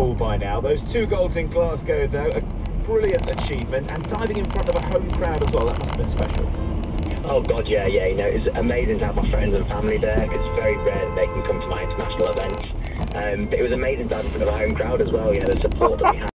ball by now. Those two goals in Glasgow, though, a brilliant achievement, and diving in front of a home crowd as well. That must have been special. Oh God, yeah, yeah. You know, it's amazing to have my friends and family there. because It's very rare that they can come to my international events. Um, but it was amazing to have in front of a home crowd as well. You know, the support that we had.